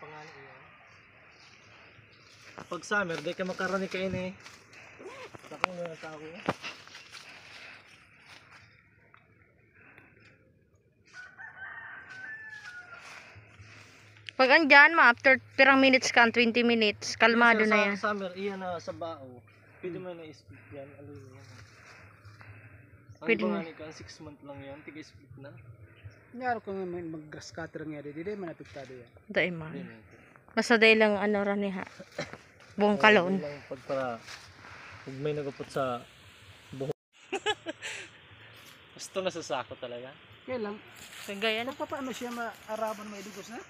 pangalan iya. Pag summer, di ka makarani kain eh. Saka mo na tao eh. Pag andyan, ma, after pirang minutes ka, 20 minutes, kalmado na yan. Summer, iyan na ah, sa bao. Pwede mo na i-split yan. Ano yun? Ang pangalan ka, 6 month lang yan. Tiga-split na. Nyaro ko nga may mag-grass cutter nga di di man apektado yan. Dahil man. Basta dahil lang ano rin ha. Buong kalon. Lang pag para pag may nagupot sa buhok. Gusto na sa sako talaga. Kaya lang, Kagaya na. paano siya maaraban may dugos na?